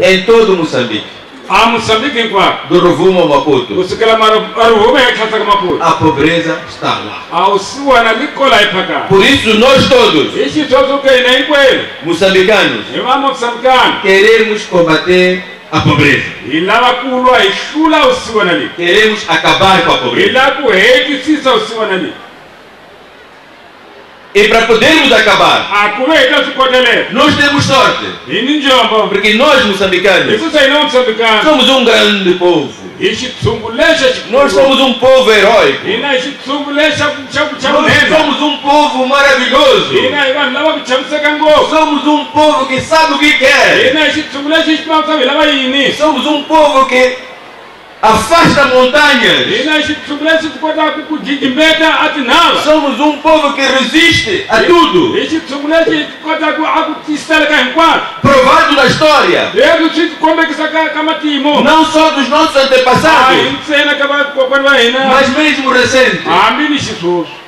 em todo Moçambique, a moçambique hinkwako do Rovumo ao Maputo, a pobreza está lá. Por isso, nós todos, moçambicanos, queremos combater a pobreza. Queremos acabar com a pobreza. E para podermos acabar, a ku ve hi ta swi koteleta nós temos sorte. Porque nós, moçambicanos, somos um grande povo. Nós somos um povo heróico. Nós somos um povo maravilhoso. Somos um povo que sabe o que quer. Somos um povo que afasta montanhas. Somos um povo que resiste a tudo. Provado na história. matimo Não só dos nossos antepassados, vakokwani va hina mas mesmo recente. hambi ni xiswoswi